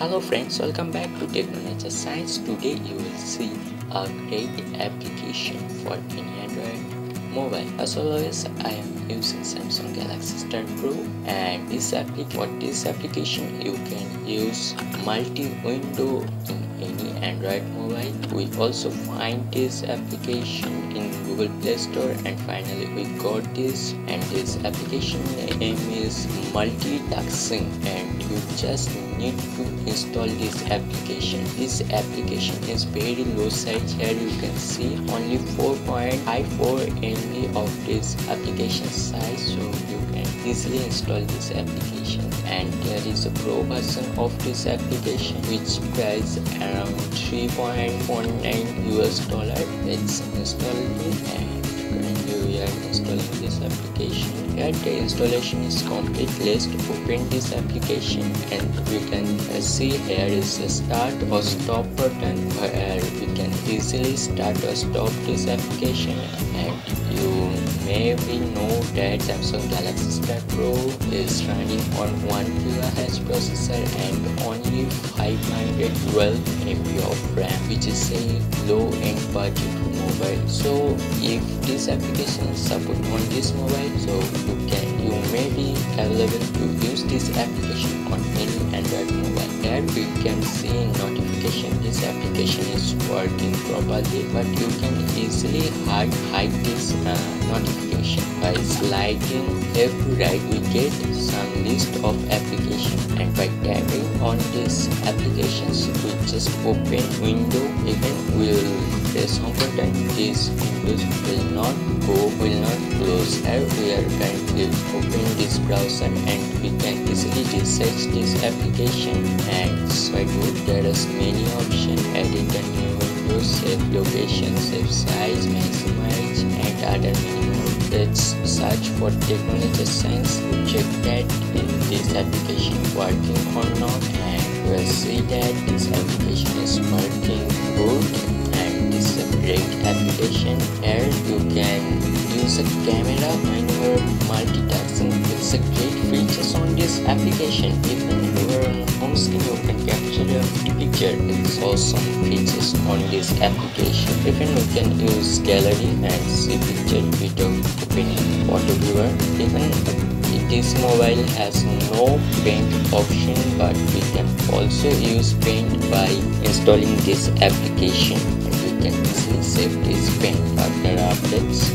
Hello friends, welcome back to Technonature Science. Today you will see a great application for any Android mobile. As always, I am using Samsung Galaxy Star Pro and this application for this application you can use multi-window in any Android mobile. We also find this application in Google Play Store and finally we got this and this application name is multitasking and you just need to install this application this application is very low size here you can see only 4.54 MB of this application size so you can easily install this application and there is a pro version of this application which price around 3.49 US dollar. Let's install it and currently we are installing this application. Here the installation is complete let's open this application and we can see here is a start or stop button where can easily start or stop this application and you maybe know that Samsung Galaxy Star Pro is running on 1 GHz processor and only 512 MB of RAM which is a low end budget mobile. So if this application is support on this mobile so you can you may be available to use this application on any android mobile. Here we can see application is working properly but you can easily hide hide this uh, notification by sliding left to right we get some list of application. And by tapping on this applications we just open window even will press home button. This windows will not go will not close. Here we are currently opening this browser and we can easily research this application. And swipe good there is many options location save size maximize and other more let's search for Technonature Science. To check that if this application. Working or not and we'll see that this application is working. Good and this is a great application. Here you can use a camera when you're multitasking. It's a great features on this application. Even you're on home screen you can capture a picture it's awesome features on this application. Even we can use gallery and see picture without opening photo viewer. Even this mobile has no paint option but we can also use paint by installing this application. And we can easily save this paint after updates.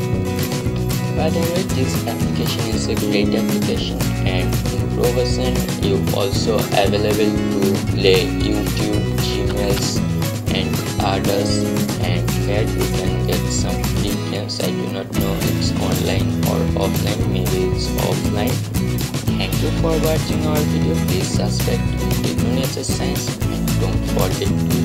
By the way this application is a great application and version you also available to play youtube gmails and others. And here you can get some free games. I do not know it's online or offline. Maybe it's offline. Thank you for watching our video. Please subscribe to Technonature Science. And don't forget to